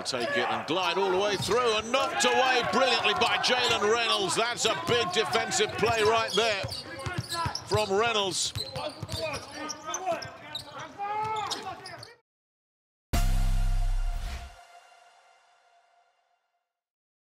will take it and glide all the way through and knocked away brilliantly by Jalen Reynolds. That's a big defensive play right there from Reynolds.